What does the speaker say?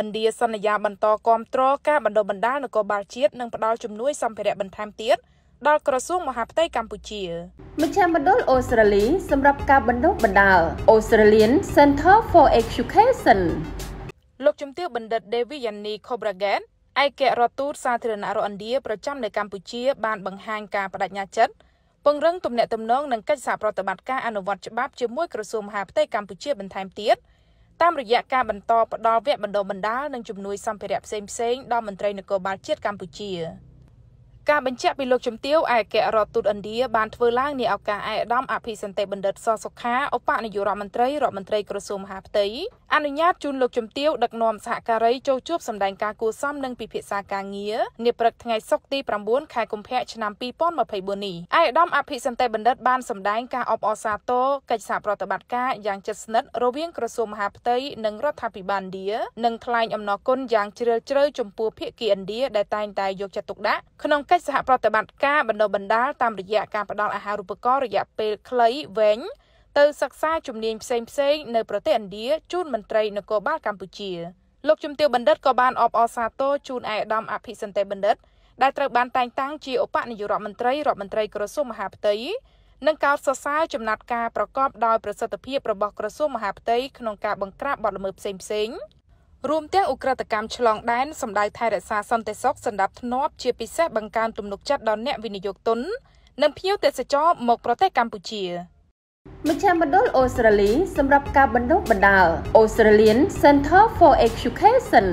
ឥណ្ឌាសន្យាបន្តគាំទ្រការបណ្ដុះបណ្ដាលនគរបាលជាតិនិងផ្ដល់ជំនួយសម្ភារៈបន្ថែមទៀតដល់ក្រសួងមហាផ្ទៃកម្ពុជាមជ្ឈមណ្ឌលអូស្ត្រាលីសម្រាប់ការបណ្ដុះបណ្ដាល Australian Center for Education លោកជំទាវបណ្ឌិត Devi Yani Khobragat ឯករដ្ឋទូតសាធារណរដ្ឋឥណ្ឌាប្រចាំនៅកម្ពុជា បានបង្ហាញការបដិញ្ញាចិត្តពង្រឹងទំនាក់ទំនងនិងកិច្ចសហប្រតិបត្តិការអនុវត្តច្បាប់ជាមួយក្រសួងមហាផ្ទៃកម្ពុជាបន្ថែមទៀត តាមរយៈការបន្តផ្តល់វគ្គបណ្ដុះបណ្ដាលនិងជំនួយសម្ភារៈផ្សេងៗដល់មន្ត្រីនគរបាលជាតិកម្ពុជា។ ការបញ្ជាក់ពីលោកជំទាវឯករដ្ឋទូតឥណ្ឌាបានធ្វើឡើងនាឱកាសឯកឧត្តមអភិសន្តិបណ្ឌិតសសុខាឧបនាយករដ្ឋមន្ត្រីរដ្ឋមន្ត្រីក្រសួងមហាផ្ទៃអនុញ្ញាតជូនលោកជំទាវដឹកនាំសហការីចូលជួបសម្ដែងការគួសមនិងពិភាក្សាការងារនាព្រឹកថ្ងៃសុក្រទី9ខែកុម្ភៈឆ្នាំ2024នេះឯកឧត្តមអភិសន្តិបណ្ឌិតបានសម្ដែងការអបអរសាទរកិច្ចសហប្រតិបត្តិការយ៉ាងជិតស្និទ្ធរវាងក្រសួងមហាផ្ទៃនិងរដ្ឋាភិបាលឥណ្ឌានិងថ្លែងអំណរគុណយ៉ាងជ្រាលជ្រៅចំពោះភាគីឥណ្ឌាដែលតែងតែយកចិត្តទុកដាក់ក្នុងកិច្ចកិច្ចសហប្រតិបត្តិការបណ្ដុះបណ្ដាលតាមរយៈការផ្ដល់អាហារូបករណ៍រយៈពេលខ្លីវែងទៅសិក្សាជំនាញផ្សេងផ្សេងនៅប្រទេសឥណ្ឌាជូនមន្ត្រីនគរបាលកម្ពុជាលោកជំទាវបណ្ឌិតក៏បានអបអរសាទរជូនឯកឧត្តមអភិសន្តិបណ្ឌិតដែលត្រូវបានតែងតាំងជាឧបនាយករដ្ឋមន្ត្រីរដ្ឋមន្ត្រីក្រសួងមហាផ្ទៃនិងកោតសរសើរចំណាត់ការប្រកបដោយប្រសិទ្ធភាពរបស់ក្រសួងមហាផ្ទៃក្នុងការបង្ក្រាបបទល្មើសផ្សេងៗ រួមទាំងឧក្រិដ្ឋកម្មឆ្លងដែនសម្ដៅថែរក្សាសន្តិសុខសណ្ដាប់ធ្នាប់ជាពិសេសបង្កើនទំនុកចិត្តដល់អ្នកវិនិយោគទុន និងភ្ញៀវទេសចរមកប្រទេសកម្ពុជាមជ្ឈមណ្ឌលអូស្ត្រាលីសម្រាប់ការបណ្ដុះបណ្ដាល Australian Center for Education